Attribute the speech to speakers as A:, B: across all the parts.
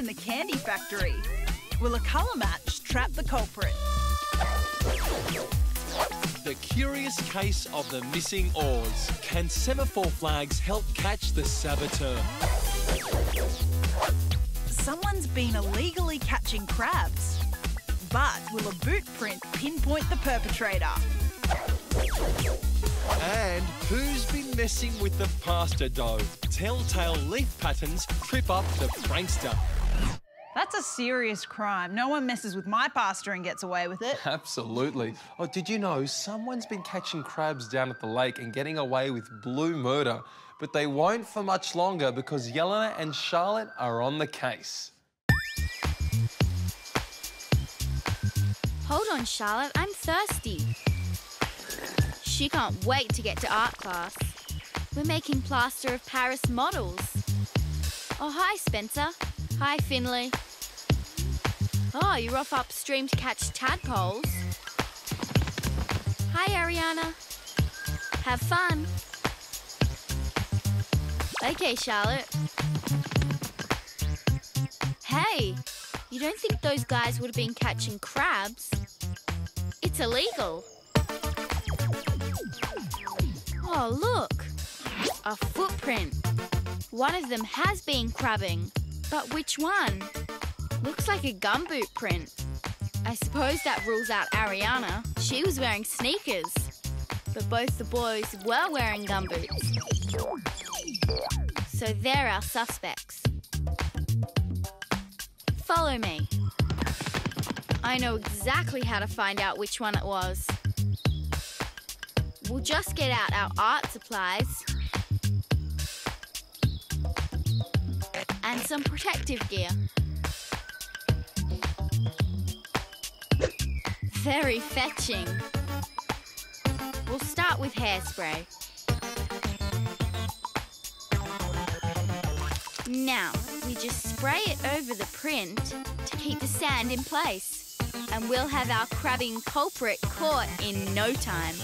A: In the candy factory? Will a colour match trap the culprit?
B: The curious case of the missing oars. Can semaphore flags help catch the saboteur?
A: Someone's been illegally catching crabs. But will a boot print pinpoint the perpetrator?
B: And who's been messing with the pasta dough? Telltale leaf patterns trip up the prankster.
A: That's a serious crime. No one messes with my pasta and gets away with it.
C: Absolutely. Oh, did you know someone's been catching crabs down at the lake and getting away with blue murder? But they won't for much longer because Jelena and Charlotte are on the case.
D: Hold on, Charlotte, I'm thirsty. She can't wait to get to art class. We're making plaster of Paris models. Oh, hi, Spencer. Hi, Finley. Oh, you're off upstream to catch tadpoles. Hi, Ariana. Have fun. Okay, Charlotte. Hey, you don't think those guys would have been catching crabs? It's illegal. Oh, look. A footprint. One of them has been crabbing. But which one? Looks like a gumboot print. I suppose that rules out Ariana. She was wearing sneakers. But both the boys were wearing gumboots. So they're our suspects. Follow me. I know exactly how to find out which one it was. We'll just get out our art supplies and some protective gear. Very fetching. We'll start with hairspray. Now, we just spray it over the print to keep the sand in place. And we'll have our crabbing culprit caught in no time.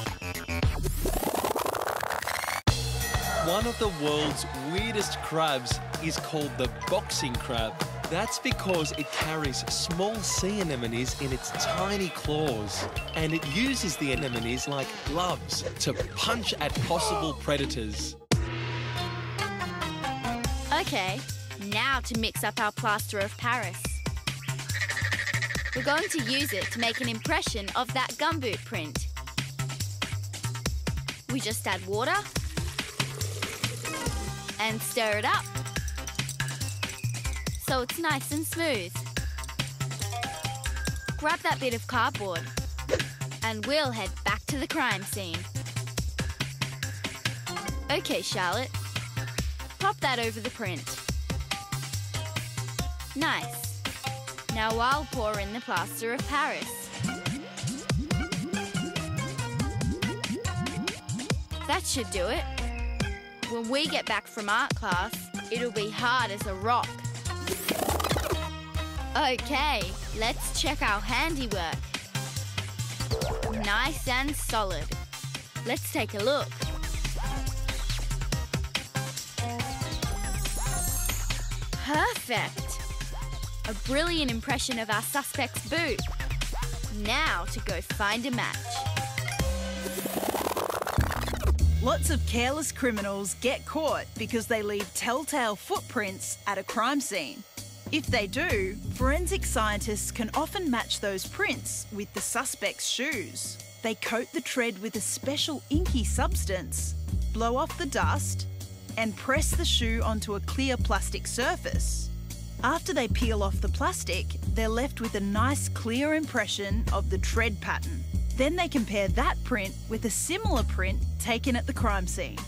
B: One of the world's weirdest crabs is called the boxing crab. That's because it carries small sea anemones in its tiny claws, and it uses the anemones like gloves to punch at possible predators.
D: Okay, now to mix up our plaster of Paris. We're going to use it to make an impression of that gumboot print. We just add water and stir it up so it's nice and smooth. Grab that bit of cardboard and we'll head back to the crime scene. Okay, Charlotte, pop that over the print. Nice. Now I'll pour in the plaster of Paris. That should do it. When we get back from art class, it'll be hard as a rock. Okay, let's check our handiwork. Nice and solid. Let's take a look. Perfect! A brilliant impression of our suspect's boot. Now to go find a match.
A: Lots of careless criminals get caught because they leave telltale footprints at a crime scene. If they do, forensic scientists can often match those prints with the suspect's shoes. They coat the tread with a special inky substance, blow off the dust, and press the shoe onto a clear plastic surface. After they peel off the plastic, they're left with a nice clear impression of the tread pattern. Then they compare that print with a similar print taken at the crime scene.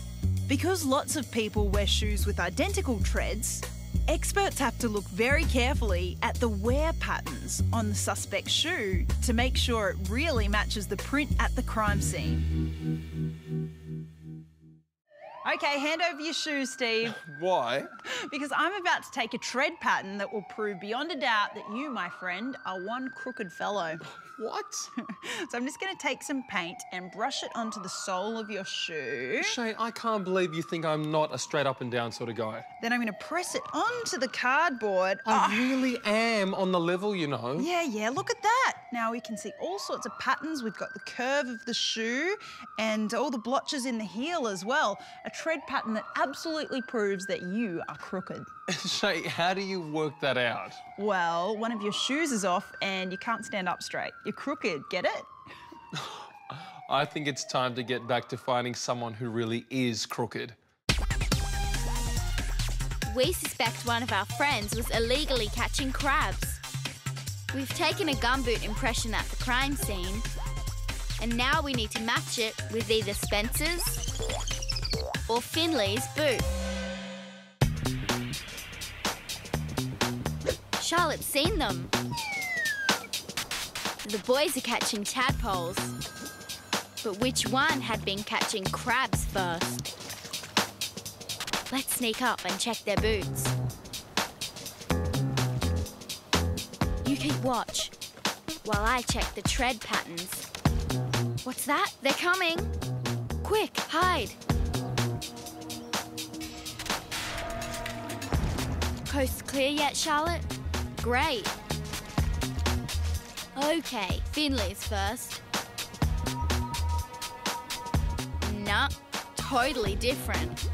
A: Because lots of people wear shoes with identical treads, experts have to look very carefully at the wear patterns on the suspect's shoe to make sure it really matches the print at the crime scene. Okay, hand over your shoes, Steve,
C: Why?
A: because I'm about to take a tread pattern that will prove beyond a doubt that you, my friend, are one crooked fellow.
C: What?
A: So I'm just going to take some paint and brush it onto the sole of your shoe.
C: Shane, I can't believe you think I'm not a straight up and down sort of guy.
A: Then I'm going to press it onto the cardboard.
C: I ah. really am on the level, you know.
A: Yeah, yeah, look at that. Now we can see all sorts of patterns. We've got the curve of the shoe and all the blotches in the heel as well. A tread pattern that absolutely proves that you are crooked.
C: Shane, how do you work that out?
A: Well, one of your shoes is off and you can't stand up straight. You're crooked, get it?
C: I think it's time to get back to finding someone who really is crooked.
D: We suspect one of our friends was illegally catching crabs. We've taken a gumboot impression at the crime scene, and now we need to match it with either Spencer's or Finley's boot. Charlotte's seen them. The boys are catching tadpoles. But which one had been catching crabs first? Let's sneak up and check their boots. You keep watch while I check the tread patterns. What's that? They're coming. Quick, hide. Coast clear yet, Charlotte? Great. Okay, Finley's first. Nah, totally different.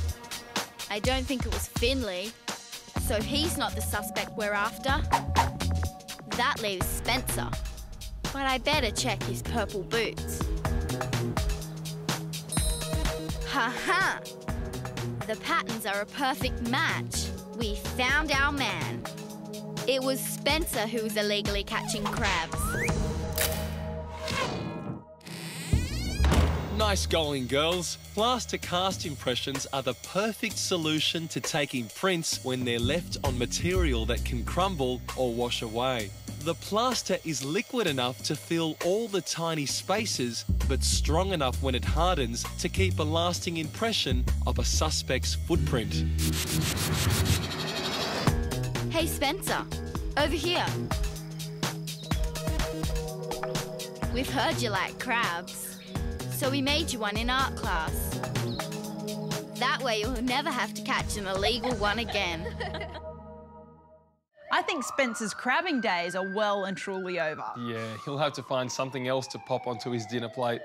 D: I don't think it was Finley, so he's not the suspect we're after. That leaves Spencer. But I better check his purple boots. Ha ha! The patterns are a perfect match. We found our man. It was Spencer who was illegally catching crabs.
B: Nice going, girls. Plaster cast impressions are the perfect solution to taking prints when they're left on material that can crumble or wash away. The plaster is liquid enough to fill all the tiny spaces, but strong enough when it hardens to keep a lasting impression of a suspect's footprint.
D: Hey, Spencer, over here. We've heard you like crabs, so we made you one in art class. That way you'll never have to catch an illegal one again.
A: I think Spencer's crabbing days are well and truly over.
C: Yeah, he'll have to find something else to pop onto his dinner plate.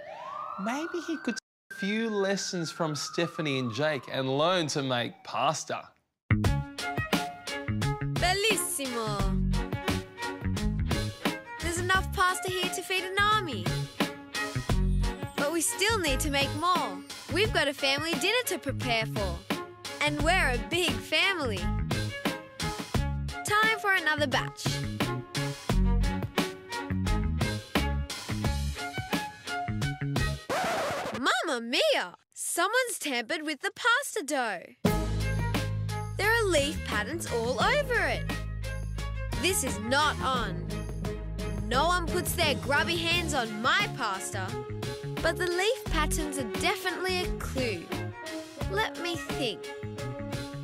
C: Maybe he could take a few lessons from Stephanie and Jake and learn to make pasta.
E: Bellissimo! There's enough pasta here to feed an army. But we still need to make more. We've got a family dinner to prepare for. And we're a big family. Time for another batch. Mamma mia! Someone's tampered with the pasta dough. There are leaf patterns all over it. This is not on. No one puts their grubby hands on my pasta. But the leaf patterns are definitely a clue. Let me think.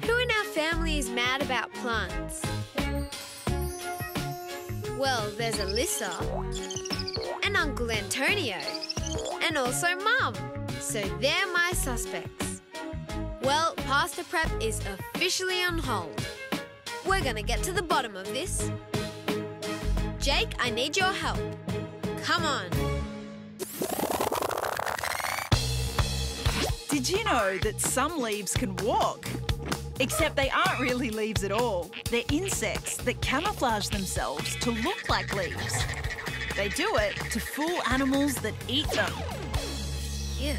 E: Who in our family is mad about plants? Well, there's Alyssa and Uncle Antonio and also Mum. So they're my suspects. Well, pasta prep is officially on hold. We're gonna get to the bottom of this. Jake, I need your help. Come on.
A: Did you know that some leaves can walk? Except they aren't really leaves at all. They're insects that camouflage themselves to look like leaves. They do it to fool animals that eat them.
E: Yeah.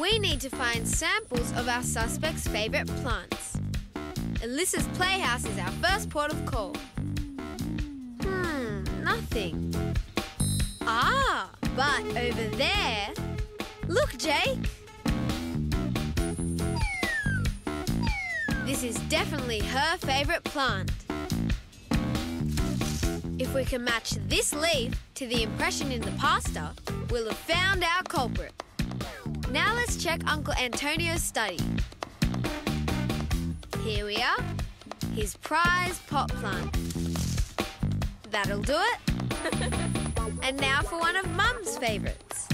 E: We need to find samples of our suspect's favourite plants. Alyssa's playhouse is our first port of call. Hmm, nothing. Ah, but over there. Look, Jake. Is definitely her favourite plant. If we can match this leaf to the impression in the pasta, we'll have found our culprit. Now let's check Uncle Antonio's study. Here we are. His prize pot plant. That'll do it. and now for one of Mum's favourites.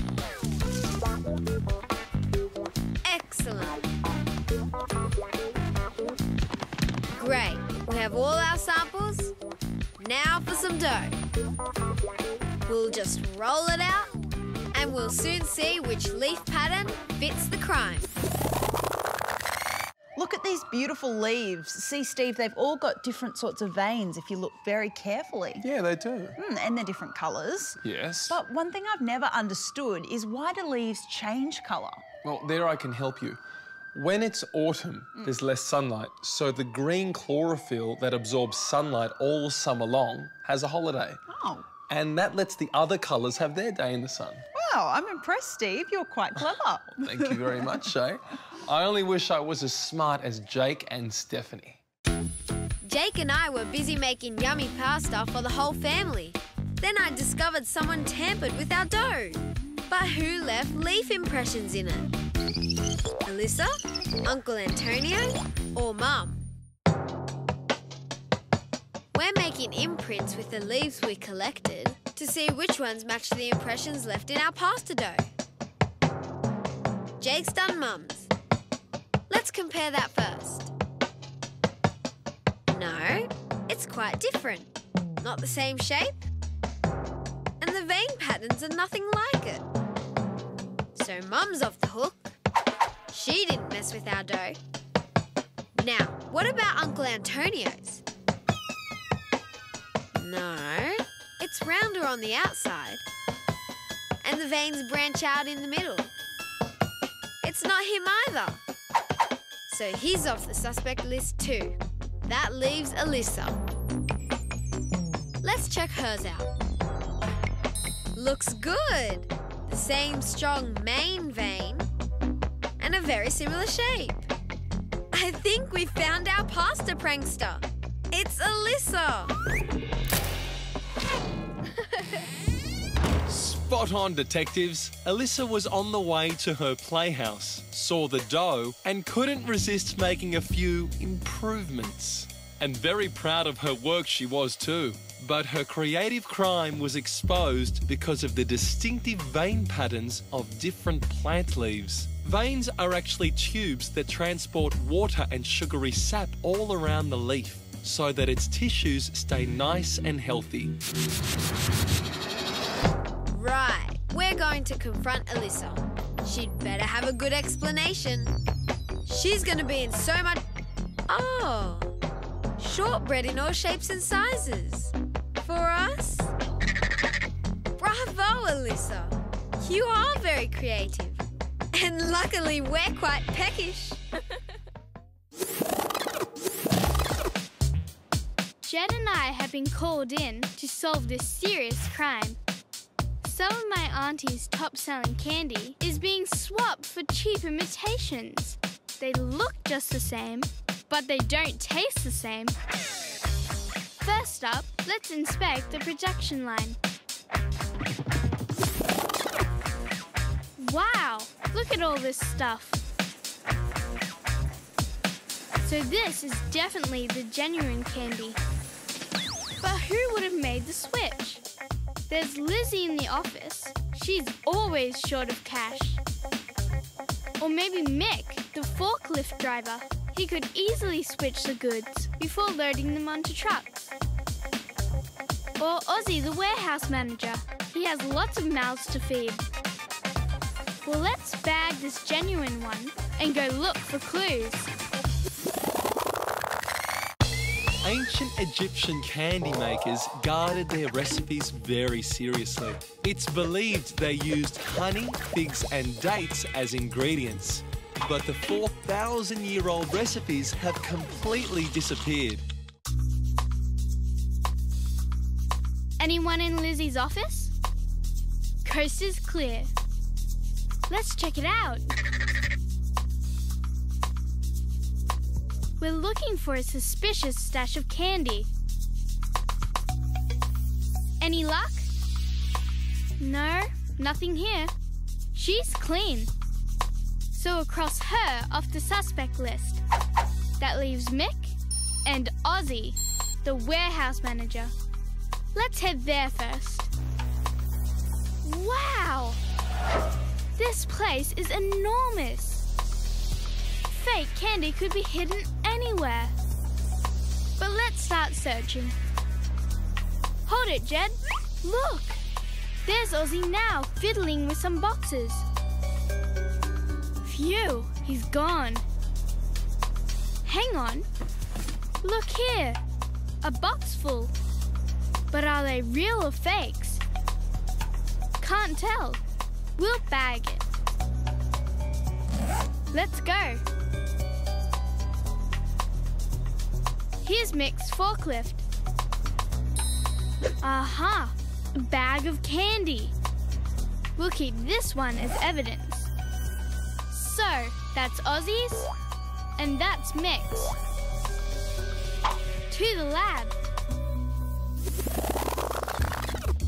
E: Excellent. Have all our samples. Now for some dough. We'll just roll it out and we'll soon see which leaf pattern fits the crime.
A: Look at these beautiful leaves. See, Steve, they've all got different sorts of veins if you look very carefully.
F: Yeah, they do.
A: Mm, and they're different colours.
F: Yes.
A: But one thing I've never understood is why do leaves change colour?
F: Well, there I can help you. When it's autumn, there's less sunlight, so the green chlorophyll that absorbs sunlight all summer long has a holiday.
A: Oh.
F: And that lets the other colours have their day in the sun.
A: Wow, I'm impressed, Steve. You're quite clever.
F: Thank you very much, Shay. I only wish I was as smart as Jake and Stephanie.
E: Jake and I were busy making yummy pasta for the whole family. Then I discovered someone tampered with our dough. But who left leaf impressions in it? Alyssa, Uncle Antonio, or Mum? We're making imprints with the leaves we collected to see which ones match the impressions left in our pasta dough. Jake's done Mum's. Let's compare that first. No, it's quite different. Not the same shape. And the vein patterns are nothing like it. So Mum's off the hook. She didn't mess with our dough. Now, what about Uncle Antonio's? No, it's rounder on the outside. And the veins branch out in the middle. It's not him either. So he's off the suspect list too. That leaves Alyssa. Let's check hers out. Looks good. The same strong main vein and a very similar shape. I think we found our pasta prankster. It's Alyssa.
B: Spot on, detectives. Alyssa was on the way to her playhouse, saw the dough, and couldn't resist making a few improvements. And very proud of her work she was too. But her creative crime was exposed because of the distinctive vein patterns of different plant leaves. Veins are actually tubes that transport water and sugary sap all around the leaf so that its tissues stay nice and healthy.
E: Right, we're going to confront Alyssa. She'd better have a good explanation. She's going to be in so much. Oh, shortbread in all shapes and sizes. For us? Bravo, Alyssa. You are very creative. And luckily, we're quite peckish.
G: Jed and I have been called in to solve this serious crime. Some of my auntie's top selling candy is being swapped for cheap imitations. They look just the same, but they don't taste the same. First up, let's inspect the production line. Wow, look at all this stuff. So this is definitely the genuine candy. But who would have made the switch? There's Lizzie in the office. She's always short of cash. Or maybe Mick, the forklift driver. He could easily switch the goods before loading them onto trucks. Or Ozzy, the warehouse manager. He has lots of mouths to feed. Well, let's bag this genuine one and go look for clues.
B: Ancient Egyptian candy makers guarded their recipes very seriously. It's believed they used honey, figs, and dates as ingredients. But the 4,000 year old recipes have completely disappeared.
G: Anyone in Lizzie's office? Coast is clear. Let's check it out. We're looking for a suspicious stash of candy. Any luck? No, nothing here. She's clean. So we'll her off the suspect list. That leaves Mick and Ozzy, the warehouse manager. Let's head there first. Wow! This place is enormous. Fake candy could be hidden anywhere. But let's start searching. Hold it, Jed. Look! There's Ozzy now, fiddling with some boxes. Phew, he's gone. Hang on. Look here. A box full. But are they real or fakes? Can't tell. We'll bag it. Let's go. Here's Mick's forklift. Aha! A bag of candy. We'll keep this one as evidence. So, that's Ozzy's, and that's Mick's. To the lab.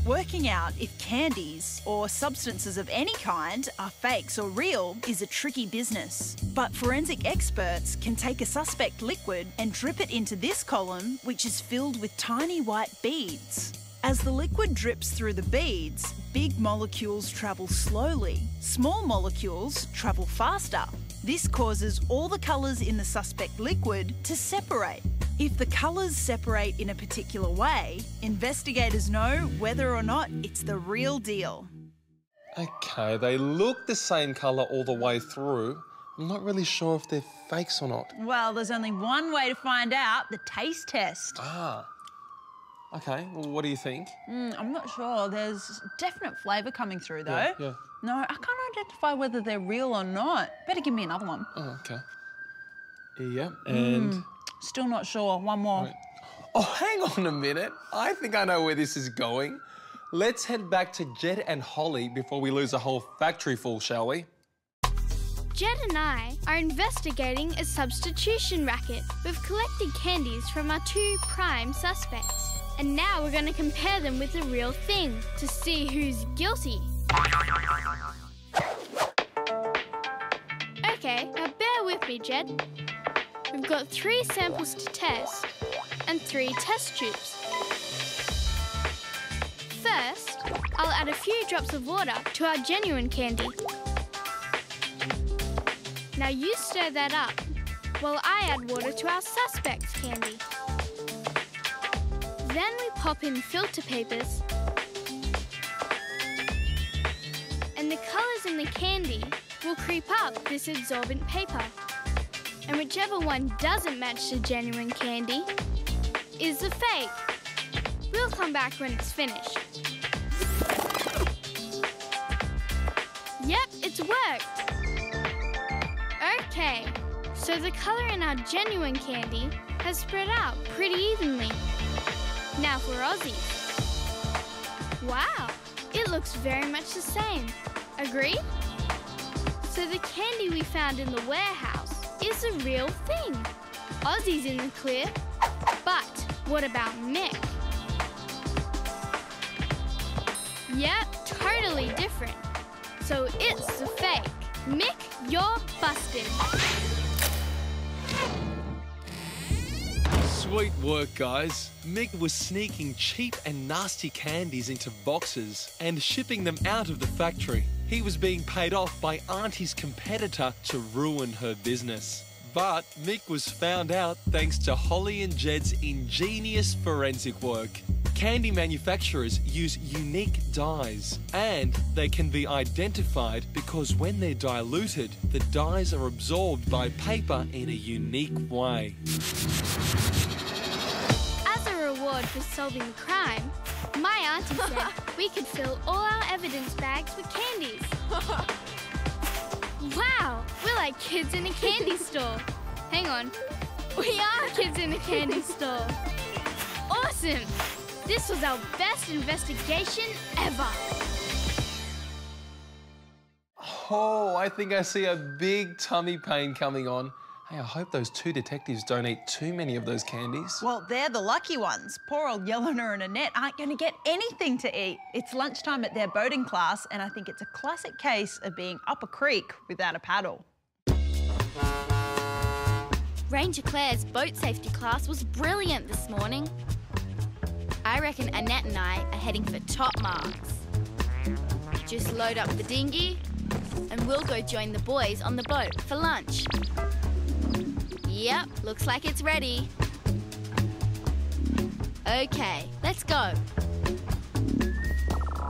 A: Working out if candies or substances of any kind are fakes or real is a tricky business. But forensic experts can take a suspect liquid and drip it into this column, which is filled with tiny white beads. As the liquid drips through the beads, big molecules travel slowly, small molecules travel faster. This causes all the colours in the suspect liquid to separate. If the colours separate in a particular way, investigators know whether or not it's the real deal.
H: Okay, they look the same colour all the way through. I'm not really sure if they're fakes or not.
A: Well, there's only one way to find out the taste test.
H: Ah. Okay, well, what do you think?
A: Mm, I'm not sure. There's definite flavour coming through, though.
H: Yeah, yeah.
A: No, I can't identify whether they're real or not. Better give me another one.
H: Oh, okay. Yeah, and.
A: Still not sure. One more.
H: Right. Oh, hang on a minute. I think I know where this is going. Let's head back to Jed and Holly before we lose a whole factory full, shall we?
G: Jed and I are investigating a substitution racket. We've collected candies from our two prime suspects. And now we're going to compare them with the real thing to see who's guilty. Okay, now bear with me, Jed. We've got three samples to test and three test tubes. First, I'll add a few drops of water to our genuine candy. Now you stir that up while I add water to our suspect's candy. Then we pop in filter papers and the colours in the candy will creep up this absorbent paper. And whichever one doesn't match the genuine candy is the fake. We'll come back when it's finished. Yep, it's worked. Okay, so the colour in our genuine candy has spread out pretty evenly. Now for Ozzy. Wow, it looks very much the same. Agree? So the candy we found in the warehouse is the real thing. Ozzy's in the clear. But what about Mick? Yep, totally different. So it's the fake. Mick, you're busted.
B: Sweet work, guys. Mick was sneaking cheap and nasty candies into boxes and shipping them out of the factory. He was being paid off by Auntie's competitor to ruin her business. But Mick was found out thanks to Holly and Jed's ingenious forensic work. Candy manufacturers use unique dyes, and they can be identified because when they're diluted, the dyes are absorbed by paper in a unique way.
G: As a reward for solving the crime, my auntie said we could fill all our evidence bags with candies. Wow, we're like kids in a candy store. Hang on, we are kids in a candy store. Awesome! This was our best investigation ever.
H: Oh, I think I see a big tummy pain coming on. Hey, I hope those two detectives don't eat too many of those candies.
A: Well, they're the lucky ones. Poor old Jelena and Anette aren't going to get anything to eat. It's lunchtime at their boating class, and I think it's a classic case of being up a creek without a paddle.
D: Ranger Claire's boat safety class was brilliant this morning. I reckon Anette and I are heading for top marks. Just load up the dinghy and we'll go join the boys on the boat for lunch. Yep, looks like it's ready. Okay, let's go.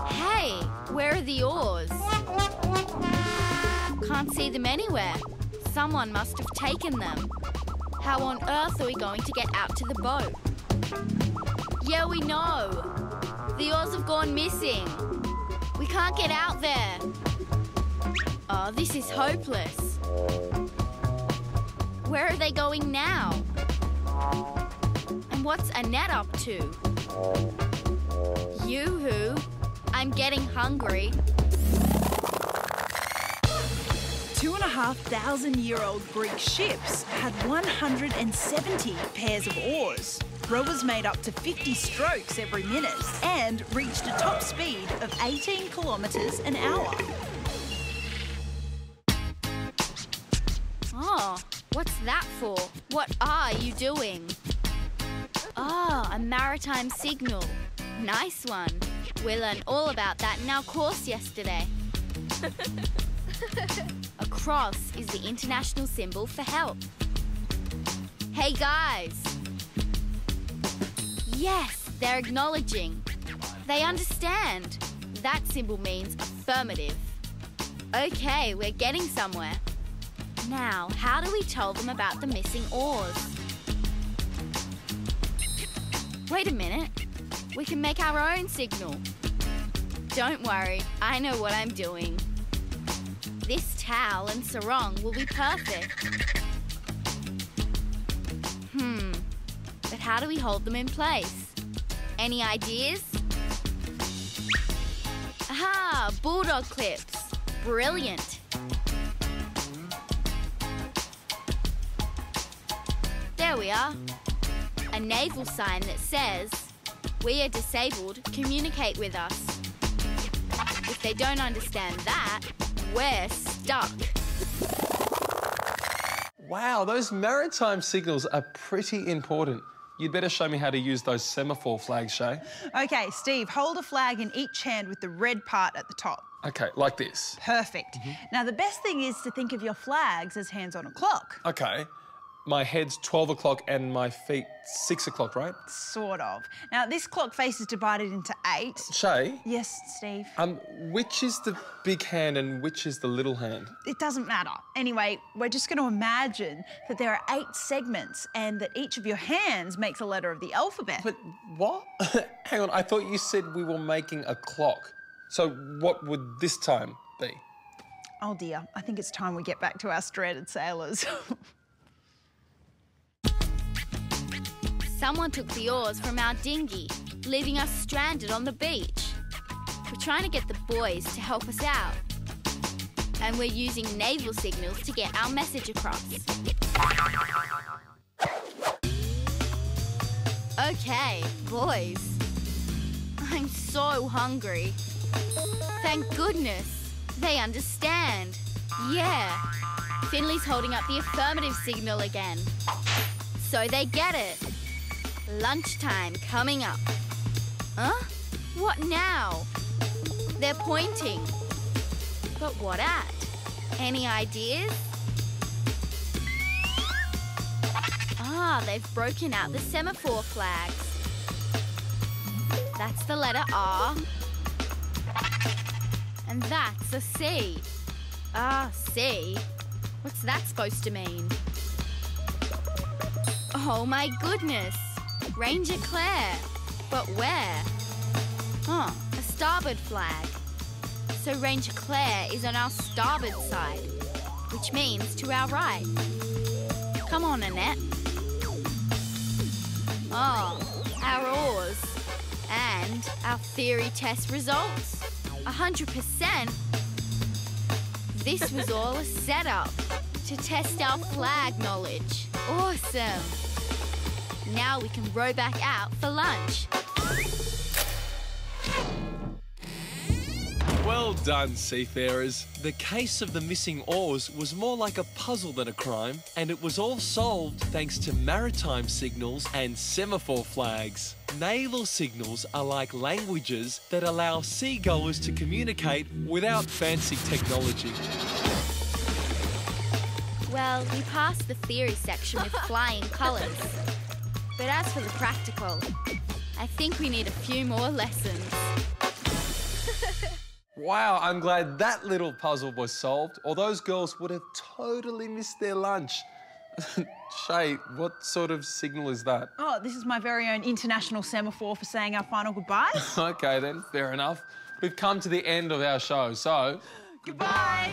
D: Hey, where are the oars? Can't see them anywhere. Someone must have taken them. How on earth are we going to get out to the boat? Yeah, we know. The oars have gone missing. We can't get out there. Oh, this is hopeless. Where are they going now? And what's Anette up to? Yoo-hoo, I'm getting hungry.
A: Two and a half thousand year old Greek ships had 170 pairs of oars. Rowers made up to 50 strokes every minute and reached a top speed of 18 kilometres an hour.
D: Oh, what's that for? What are you doing? Ah, a maritime signal. Nice one. We learned all about that in our course yesterday. a cross is the international symbol for help. Hey guys! Yes, they're acknowledging. They understand. That symbol means affirmative. Okay, we're getting somewhere. Now, how do we tell them about the missing oars? Wait a minute. We can make our own signal. Don't worry, I know what I'm doing. This towel and sarong will be perfect. Hmm, but how do we hold them in place? Any ideas? Aha, bulldog clips. Brilliant. There we are. A naval sign that says, We are disabled, communicate with us. If they don't understand that, we're stuck.
C: Wow, those maritime signals are pretty important. You'd better show me how to use those semaphore flags, Shay.
A: Okay, Steve, hold a flag in each hand with the red part at the top.
C: Okay, like this.
A: Perfect. Mm-hmm. Now, the best thing is to think of your flags as hands on a clock.
C: Okay. My head's 12 o'clock and my feet 6 o'clock, right?
A: Sort of. Now, this clock face is divided into eight.
C: Shay,
A: Yes, Steve.
C: um, which is the big hand and which is the little hand?
A: It doesn't matter. Anyway, we're just going to imagine that there are eight segments and that each of your hands makes a letter of the alphabet.
C: But what? Hang on, I thought you said we were making a clock. So what would this time be?
A: oh dear, I think it's time we get back to our stranded sailors.
D: Someone took the oars from our dinghy, leaving us stranded on the beach. We're trying to get the boys to help us out. And we're using naval signals to get our message across. Okay, boys. I'm so hungry. Thank goodness. They understand. Yeah. Finley's holding up the affirmative signal again. So they get it. Lunchtime coming up. Huh? What now? They're pointing. But what at? Any ideas? Ah, they've broken out the semaphore flags. That's the letter R. And that's a C. Ah, C. What's that supposed to mean? Oh my goodness! Ranger Claire. But where? Oh, a starboard flag. So Ranger Claire is on our starboard side, which means to our right. Come on, Anette. Oh, our oars. And our theory test results. 100%. This was all a setup to test our flag knowledge. Awesome. Now we can row back out for lunch.
B: Well done, seafarers. The case of the missing oars was more like a puzzle than a crime, and it was all solved thanks to maritime signals and semaphore flags. Naval signals are like languages that allow seagoers to communicate without fancy technology.
D: Well, we passed the theory section with flying colours. But as for the practical, I think we need a few more lessons.
C: Wow, I'm glad that little puzzle was solved, or those girls would have totally missed their lunch. Shay, what sort of signal is that?
A: Oh, this is my very own international semaphore for saying our final goodbyes.
C: Okay, then, fair enough. We've come to the end of our show, so
A: Goodbye.